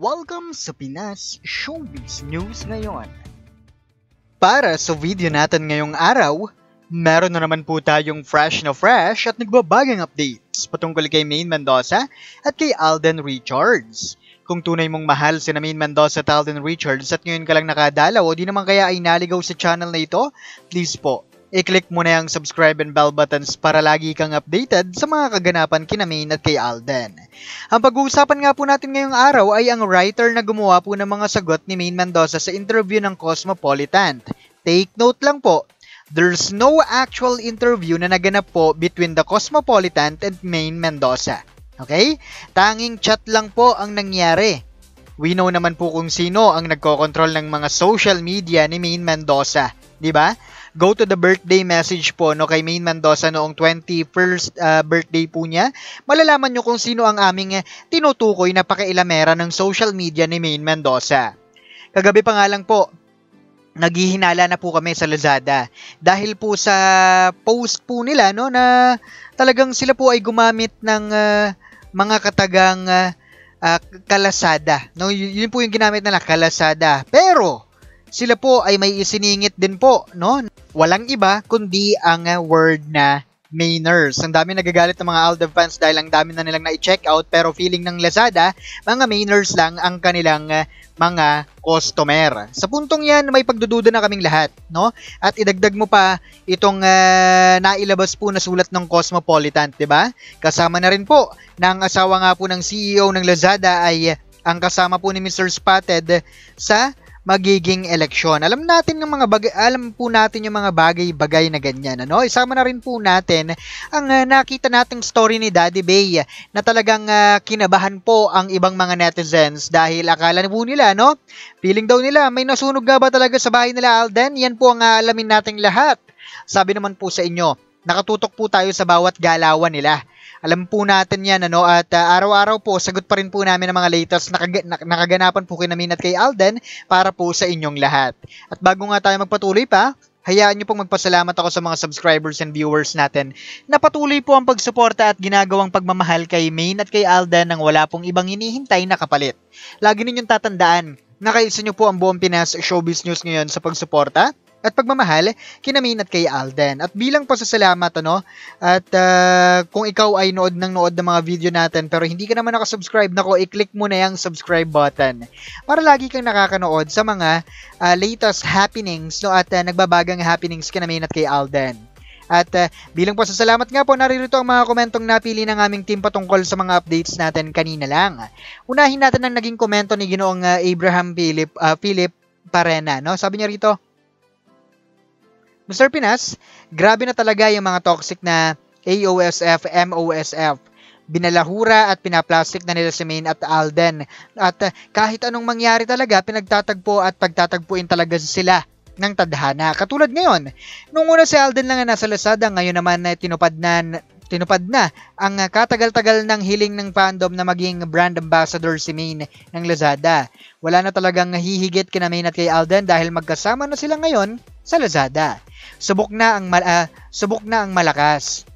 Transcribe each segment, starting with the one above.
Welcome sa Pinas Showbiz News ngayon. Para sa video natin ngayong araw, meron na naman po tayong fresh na fresh at nagbabagang updates patungkol kay Maine Mendoza at kay Alden Richards. Kung tunay mong mahal si Maine Mendoza at Alden Richards at ngayon ka lang nakadalaw o di naman kaya ay naligaw sa channel na ito, please po, i-click mo na yung subscribe and bell buttons para lagi kang updated sa mga kaganapan kina Maine at kay Alden. Ang pag-uusapan nga po natin ngayong araw ay ang writer na gumawa po ng mga sagot ni Maine Mendoza sa interview ng Cosmopolitan. Take note lang po, there's no actual interview na naganap po between the Cosmopolitan and Maine Mendoza. Okay? Tanging chat lang po ang nangyari. We know naman po kung sino ang nagkokontrol ng mga social media ni Maine Mendoza. 'di ba? Go to the birthday message po no kay Maine Mendoza noong 21st uh, birthday po niya. Malalaman nyo kung sino ang aming tinutukoy na pakailamera ng social media ni Maine Mendoza. Kagabi pa nga lang po, naghihinala na po kami sa Lazada dahil po sa post po nila no na talagang sila po ay gumamit ng uh, mga katagang uh, uh, kalasada. No, y- yun po yung ginamit nila, kalasada. Pero sila po ay may isiningit din po, no? Walang iba kundi ang uh, word na Mainers. Ang dami nagagalit ng mga Aldev fans dahil ang dami na nilang na-check out pero feeling ng Lazada, mga Mainers lang ang kanilang uh, mga customer. Sa puntong yan, may pagdududa na kaming lahat, no? At idagdag mo pa itong uh, nailabas po na sulat ng Cosmopolitan, 'di ba? Kasama na rin po ng asawa nga po ng CEO ng Lazada ay ang kasama po ni Mr. Spotted sa magiging eleksyon. Alam natin ng mga bagay, alam po natin yung mga bagay-bagay na ganyan, ano? Isama na rin po natin ang uh, nakita nating story ni Daddy Bay na talagang uh, kinabahan po ang ibang mga netizens dahil akala po nila, no? Feeling daw nila, may nasunog nga ba talaga sa bahay nila Alden? Yan po ang aalamin nating lahat. Sabi naman po sa inyo, nakatutok po tayo sa bawat galawan nila. Alam po natin yan, ano, at uh, araw-araw po, sagot pa rin po namin ang mga latest na nakag- nakaganapan po kay Namin at kay Alden para po sa inyong lahat. At bago nga tayo magpatuloy pa, hayaan niyo pong magpasalamat ako sa mga subscribers and viewers natin na patuloy po ang pagsuporta at ginagawang pagmamahal kay Main at kay Alden nang wala pong ibang hinihintay na kapalit. Lagi ninyong tatandaan, nakaisa niyo po ang buong Pinas Showbiz News ngayon sa pagsuporta at pagmamahal kina Main at kay Alden. At bilang pasasalamat ano, at uh, kung ikaw ay nood ng nood ng mga video natin pero hindi ka naman nakasubscribe, nako i-click mo na yung subscribe button para lagi kang nakakanood sa mga uh, latest happenings no at uh, nagbabagang happenings kina Main at kay Alden. At uh, bilang pasasalamat nga po, naririto ang mga komentong napili ng aming team patungkol sa mga updates natin kanina lang. Unahin natin ang naging komento ni Ginoong uh, Abraham Philip, uh, Philip Parena. No? Sabi niya rito, Mr. Pinas, grabe na talaga yung mga toxic na AOSF, MOSF. Binalahura at pinaplastic na nila si Main at Alden. At uh, kahit anong mangyari talaga, pinagtatagpo at pagtatagpuin talaga sila ng tadhana. Katulad ngayon, nung una si Alden lang na nasa Lazada, ngayon naman na tinupad na tinupad na ang katagal-tagal ng hiling ng fandom na maging brand ambassador si Main ng Lazada. Wala na talagang hihigit kina Main at kay Alden dahil magkasama na sila ngayon sa Lazada. Subok na ang mal- uh, subok na ang malakas.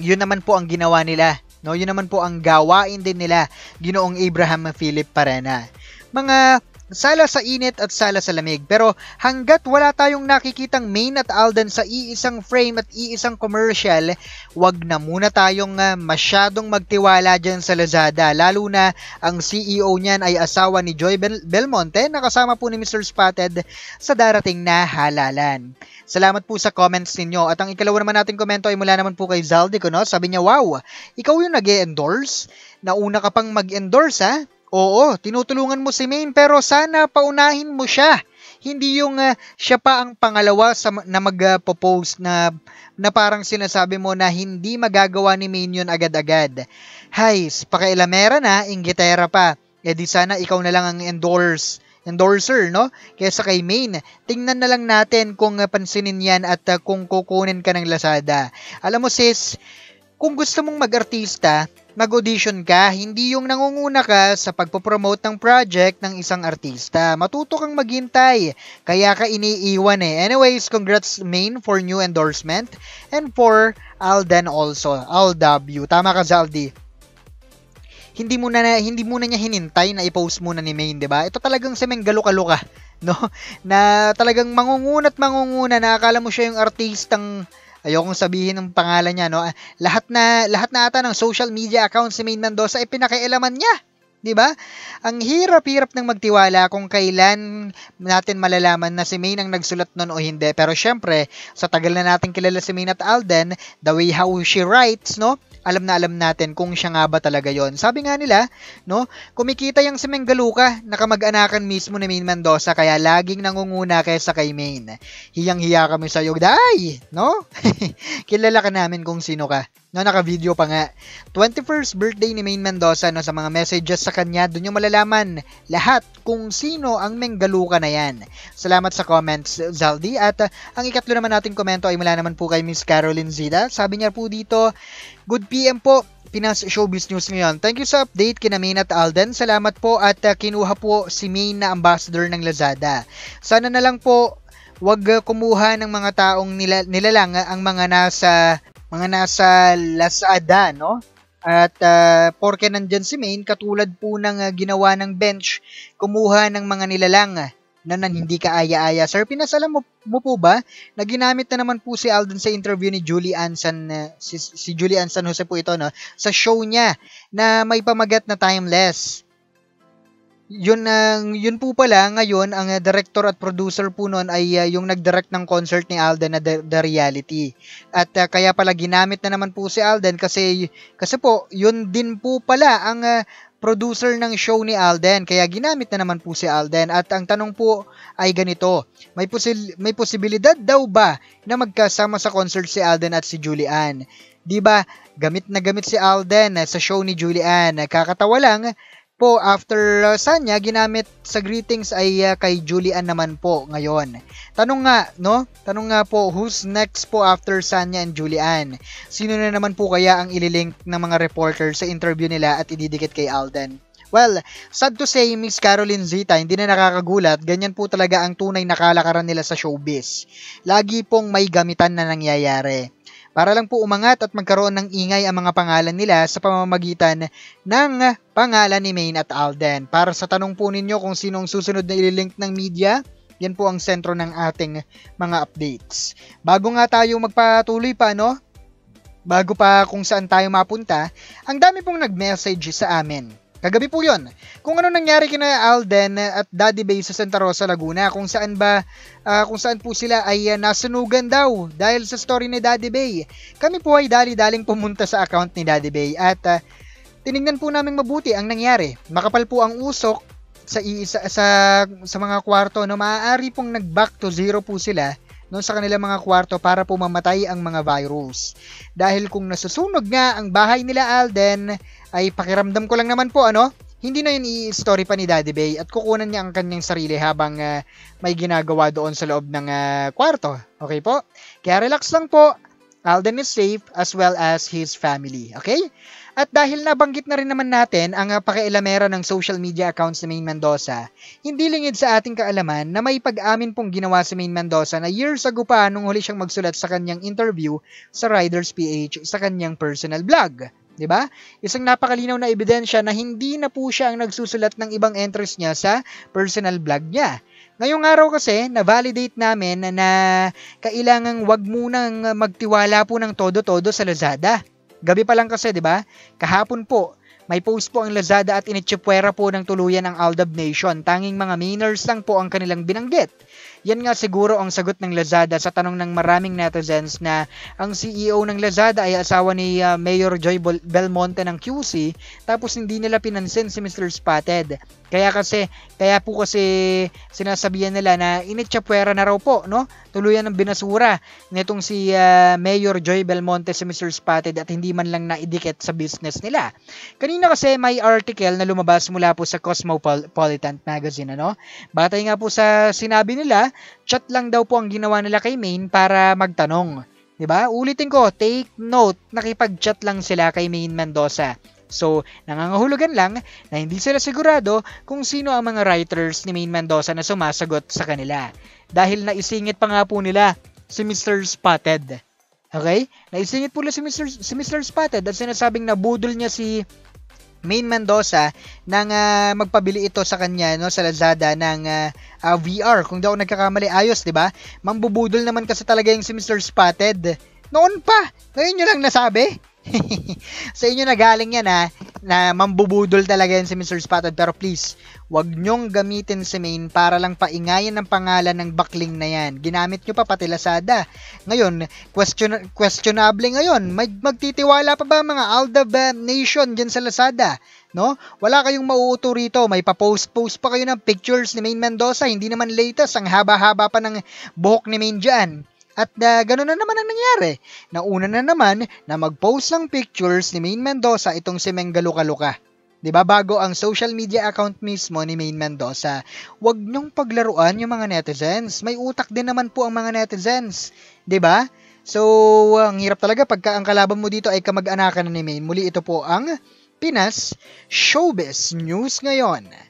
Yun naman po ang ginawa nila. No, yun naman po ang gawain din nila Ginoong Abraham Philip Parena. Mga sala sa init at sala sa lamig. Pero hanggat wala tayong nakikitang main at Alden sa iisang frame at iisang commercial, wag na muna tayong uh, masyadong magtiwala dyan sa Lazada. Lalo na ang CEO niyan ay asawa ni Joy Bel- Belmonte na kasama po ni Mr. Spotted sa darating na halalan. Salamat po sa comments ninyo. At ang ikalawa naman nating komento ay mula naman po kay Zaldico, no? Sabi niya, wow, ikaw yung nag endorse Nauna ka pang mag-endorse, ha? Oo, tinutulungan mo si Main pero sana paunahin mo siya. Hindi yung uh, siya pa ang pangalawa sa, na mag-propose na, na parang sinasabi mo na hindi magagawa ni Main yun agad-agad. Hay, pakailamera na, inggitera pa. E di sana ikaw na lang ang endorse endorser, no? Kesa kay Main. Tingnan na lang natin kung uh, pansinin yan at uh, kung kukunin ka ng Lazada. Alam mo sis, kung gusto mong mag-artista, mag-audition ka, hindi yung nangunguna ka sa pagpopromote ng project ng isang artista. Matuto kang maghintay, kaya ka iniiwan eh. Anyways, congrats Main for new endorsement and for Alden also. I'll W. Tama ka, Zaldi hindi muna na, hindi muna niya hinintay na i-post muna ni Maine, 'di ba? Ito talagang si Meng galuka-luka, no? Na talagang mangungunat mangunguna na akala mo siya yung artistang ayokong sabihin ng pangalan niya, no? Lahat na lahat na ata ng social media accounts si Maine Mendoza ay pinakailaman niya. 'di ba? Ang hirap-hirap ng magtiwala kung kailan natin malalaman na si Maine ang nagsulat nun o hindi. Pero syempre, sa tagal na natin kilala si Maine at Alden, the way how she writes, no? Alam na alam natin kung siya nga ba talaga yon. Sabi nga nila, no, kumikita yung si Menggaluka, nakamag-anakan mismo ni Maine Mendoza, kaya laging nangunguna kaysa kay Maine. Hiyang-hiya kami sa iyo, day, no? Kilala ka namin kung sino ka. No, naka-video pa nga. 21st birthday ni Maine Mendoza, no, sa mga messages sa kanya, doon yung malalaman lahat kung sino ang Menggaluka na yan. Salamat sa comments, Zaldi. At uh, ang ikatlo naman nating komento ay mula naman po kay Miss Caroline Zida. Sabi niya po dito, Good PM po, Pinas Showbiz News ngayon. Thank you sa update kina Main at Alden. Salamat po at uh, kinuha po si Main na ambassador ng Lazada. Sana na lang po wag uh, kumuha ng mga taong nila, nilalang ang mga nasa mga nasa Lazada, no? At uh, porke nandyan si Main, katulad po ng uh, ginawa ng bench, kumuha ng mga nilalang na nan hindi ka aya-aya. Sir, pinasalam mo, mo po ba na ginamit na naman po si Alden sa interview ni Julie Ansan, uh, si, si Julie Ansan Jose po ito, no? sa show niya na may pamagat na timeless. Yun ang uh, yun po pala ngayon ang uh, director at producer po noon ay uh, yung nag-direct ng concert ni Alden na The, The Reality. At uh, kaya pala ginamit na naman po si Alden kasi kasi po yun din po pala ang uh, producer ng show ni Alden. Kaya ginamit na naman po si Alden. At ang tanong po ay ganito, may, posil- may posibilidad daw ba na magkasama sa concert si Alden at si Julian? 'Di ba? Gamit na gamit si Alden sa show ni Julian. Kakatawa lang po after uh, Sanya ginamit sa greetings ay uh, kay Julian naman po ngayon. Tanong nga, no? Tanong nga po, who's next po after Sanya and Julian? Sino na naman po kaya ang ililink ng mga reporter sa interview nila at ididikit kay Alden? Well, sad to say, Miss Caroline Zita, hindi na nakakagulat, ganyan po talaga ang tunay na kalakaran nila sa showbiz. Lagi pong may gamitan na nangyayari para lang po umangat at magkaroon ng ingay ang mga pangalan nila sa pamamagitan ng pangalan ni Maine at Alden. Para sa tanong po ninyo kung sinong susunod na ililink ng media, yan po ang sentro ng ating mga updates. Bago nga tayo magpatuloy pa, no? Bago pa kung saan tayo mapunta, ang dami pong nag-message sa amin Kagabi po yon. Kung ano nangyari kina Alden at Daddy Bay sa Santa Rosa, Laguna, kung saan ba, uh, kung saan po sila ay uh, nasunugan daw dahil sa story ni Daddy Bay. Kami po ay dali-daling pumunta sa account ni Daddy Bay at uh, tiningnan po namin mabuti ang nangyari. Makapal po ang usok sa sa sa, sa mga kwarto no maaari pong nag-back to zero po sila noon sa kanilang mga kwarto para po mamatay ang mga virus. Dahil kung nasusunog nga ang bahay nila Alden, ay pakiramdam ko lang naman po ano, hindi na yun i-story pa ni Daddy Bay at kukunan niya ang kanyang sarili habang uh, may ginagawa doon sa loob ng uh, kwarto. Okay po? Kaya relax lang po. Alden is safe as well as his family. Okay? At dahil nabanggit na rin naman natin ang uh, pakialamera ng social media accounts ni Maine Mendoza, hindi lingid sa ating kaalaman na may pag-amin pong ginawa si Maine Mendoza na years ago pa nung huli siyang magsulat sa kanyang interview sa Riders PH sa kanyang personal blog. 'Di ba? Isang napakalinaw na ebidensya na hindi na po siya ang nagsusulat ng ibang entries niya sa personal blog niya. Ngayong araw kasi, na-validate namin na, na kailangang wag munang magtiwala po ng todo-todo sa Lazada. Gabi pa lang kasi, 'di ba? Kahapon po, may post po ang Lazada at initsipwera po ng tuluyan ang Aldab Nation. Tanging mga miners lang po ang kanilang binanggit. Yan nga siguro ang sagot ng Lazada sa tanong ng maraming netizens na ang CEO ng Lazada ay asawa ni uh, Mayor Joy Belmonte ng QC tapos hindi nila pinansin si Mr. Spotted. Kaya kasi, kaya po kasi sinasabihan nila na initsapwera na raw po, no? Tuluyan ng binasura nitong si uh, Mayor Joy Belmonte si Mr. Spotted at hindi man lang naidikit sa business nila. Kanina kasi may article na lumabas mula po sa Cosmopolitan Magazine, ano? Batay nga po sa sinabi nila, chat lang daw po ang ginawa nila kay Maine para magtanong. 'Di ba? Ulitin ko, take note, nakipag-chat lang sila kay Maine Mendoza. So, nangangahulugan lang na hindi sila sigurado kung sino ang mga writers ni Main Mendoza na sumasagot sa kanila. Dahil naisingit pa nga po nila si Mr. Spotted. Okay? Naisingit po si Mr. si Mr. Spotted at sinasabing nabudol niya si Main Mendoza nang uh, magpabili ito sa kanya no sa Lazada ng uh, uh, VR kung daw nagkakamali ayos 'di ba? Mambubudol naman kasi talaga yung si Mr. Spotted. Noon pa! Ngayon nyo lang nasabi! Sa inyo na galing yan ha, na mambubudol talaga yan si Mr. Spotted. Pero please, wag nyong gamitin si main para lang paingayin ang pangalan ng bakling na yan. Ginamit nyo pa pati Lazada. Ngayon, question, questionable ngayon. Mag, magtitiwala pa ba mga Aldab Nation dyan sa Lazada? No? Wala kayong mauuto rito. May pa-post-post pa kayo ng pictures ni Main Mendoza. Hindi naman latest. Ang haba-haba pa ng buhok ni Main dyan. At uh, gano'n na naman ang nangyari. Nauna na naman na mag-post ng pictures ni Main Mendoza itong si Menggaluka-luka. 'Di ba bago ang social media account mismo ni Main Mendoza, wag niyong paglaruan yung mga netizens. May utak din naman po ang mga netizens, 'di ba? So, ang hirap talaga pagka ang kalaban mo dito ay kamag-anakan ni Main. Muli ito po ang Pinas Showbiz News ngayon.